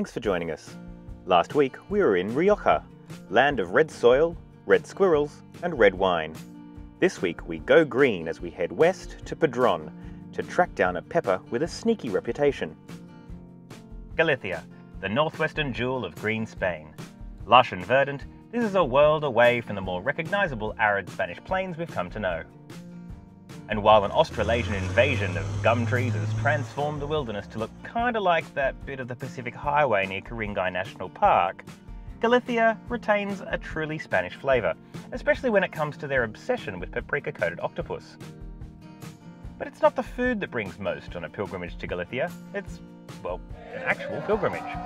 Thanks for joining us. Last week we were in Rioja, land of red soil, red squirrels, and red wine. This week we go green as we head west to Padron to track down a pepper with a sneaky reputation. Galicia, the northwestern jewel of green Spain. Lush and verdant, this is a world away from the more recognizable arid Spanish plains we've come to know. And while an Australasian invasion of gum trees has transformed the wilderness to look kinda like that bit of the Pacific Highway near Ku-ring-gai National Park, Galicia retains a truly Spanish flavour, especially when it comes to their obsession with paprika-coated octopus. But it's not the food that brings most on a pilgrimage to Galicia, it's, well, an actual pilgrimage.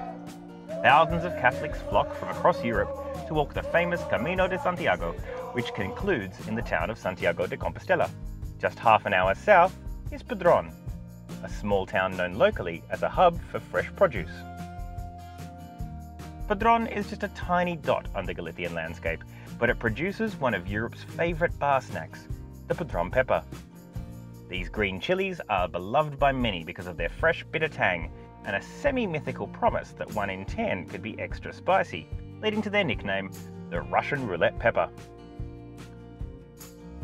Thousands of Catholics flock from across Europe to walk the famous Camino de Santiago, which concludes in the town of Santiago de Compostela. Just half an hour south is Padron, a small town known locally as a hub for fresh produce. Padron is just a tiny dot on the Galician landscape, but it produces one of Europe's favourite bar snacks, the Padron pepper. These green chilies are beloved by many because of their fresh bitter tang and a semi-mythical promise that one in ten could be extra spicy, leading to their nickname, the Russian roulette pepper.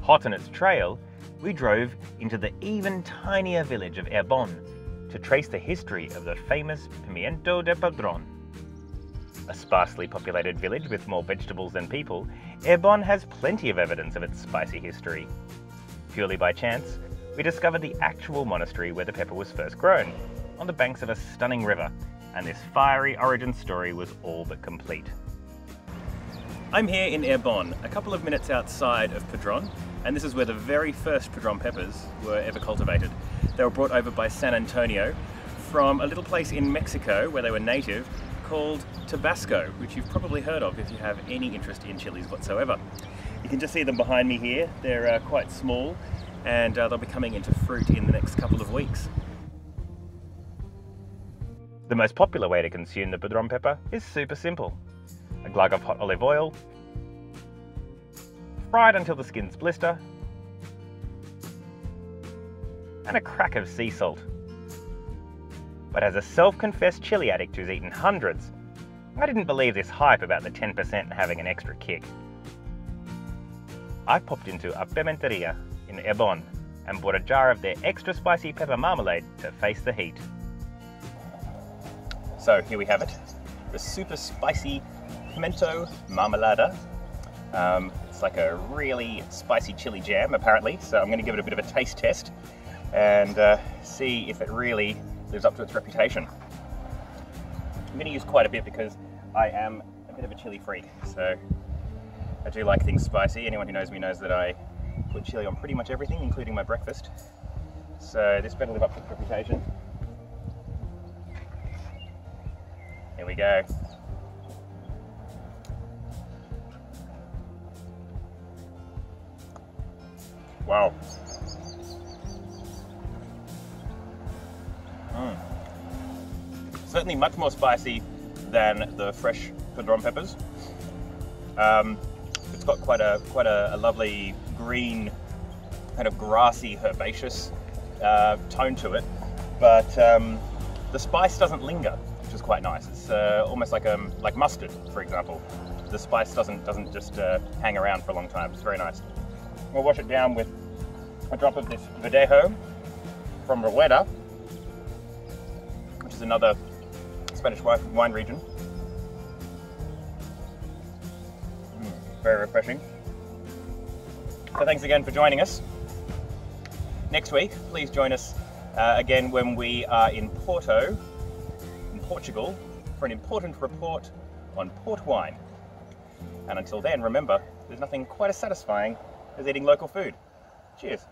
Hot on its trail, we drove into the even tinier village of Herbon to trace the history of the famous Pimiento de Padron. A sparsely populated village with more vegetables than people, Herbon has plenty of evidence of its spicy history. Purely by chance, we discovered the actual monastery where the pepper was first grown, on the banks of a stunning river, and this fiery origin story was all but complete. I'm here in Herbon, a couple of minutes outside of Padron, and this is where the very first Padron peppers were ever cultivated. They were brought over by San Antonio from a little place in Mexico where they were native called Tabasco, which you've probably heard of if you have any interest in chilies whatsoever. You can just see them behind me here. They're uh, quite small and uh, they'll be coming into fruit in the next couple of weeks. The most popular way to consume the Padron pepper is super simple. A glug of hot olive oil, fried until the skins blister, and a crack of sea salt. But as a self-confessed chili addict who's eaten hundreds, I didn't believe this hype about the 10% having an extra kick. I popped into a pimenteria in Herbon and bought a jar of their extra spicy pepper marmalade to face the heat. So here we have it, the super spicy pimento marmalada. Um, it's like a really spicy chili jam apparently, so I'm going to give it a bit of a taste test and uh, see if it really lives up to its reputation. I'm going to use quite a bit because I am a bit of a chili freak, so I do like things spicy. Anyone who knows me knows that I put chili on pretty much everything, including my breakfast. So this better live up to its reputation. Here we go. Wow. Mm. Certainly much more spicy than the fresh padron peppers. Um, it's got quite a quite a, a, lovely green, kind of grassy, herbaceous uh, tone to it, but um, the spice doesn't linger, which is quite nice. It's uh, almost like um like mustard, for example. The spice doesn't doesn't just uh, hang around for a long time. It's very nice. We'll wash it down with a drop of this Verdejo from Rueda, which is another Spanish wine region. Mm, very refreshing. So thanks again for joining us. Next week, please join us uh, again when we are in Porto, in Portugal, for an important report on port wine. And until then, remember, there's nothing quite as satisfying as eating local food. Cheers.